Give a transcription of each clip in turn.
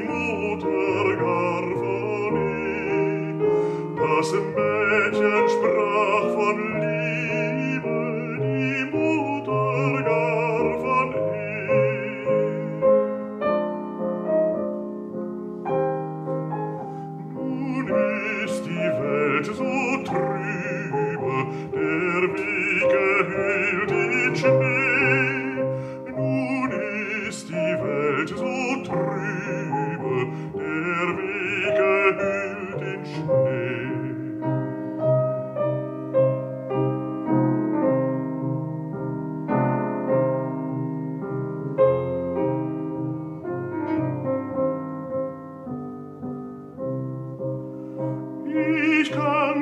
Mutter gar von ihm. Das Mädchen sprach von Liebe, die Mutter gar von ihm. Nun ist die Welt so trübe, der Weg gehüllt in Schnee. Nun ist die Welt so trübe,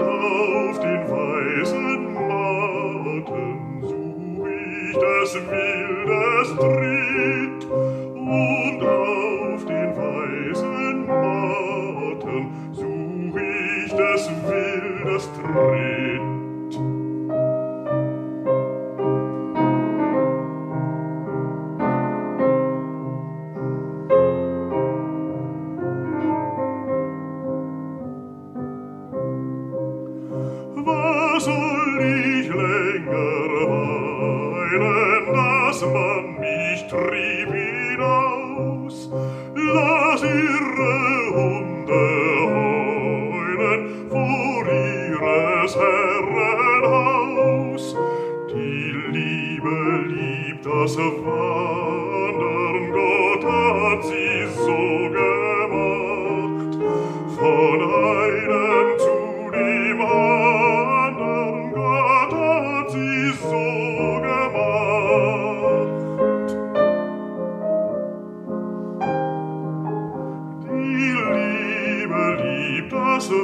auf den weisen Matten such ich des wildes ich trieb ihn aus, las ihre Hunde heulen vor ihres Herren Haus. Die Liebe liebt das Wahre,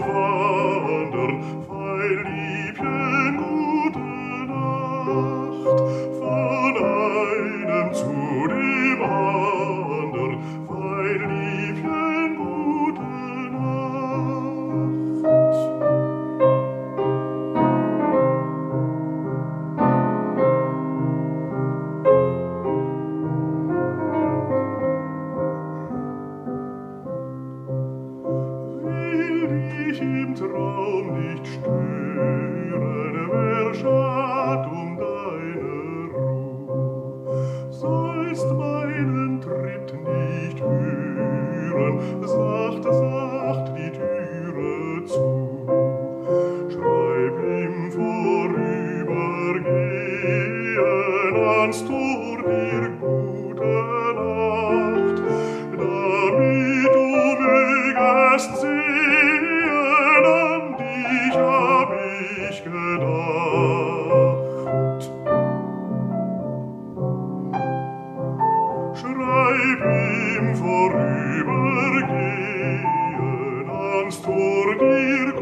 wandern, weil kannst du mir du mögest sehen, an dich hab ich gedacht. Schreib ihm vorübergehen ans Tor dir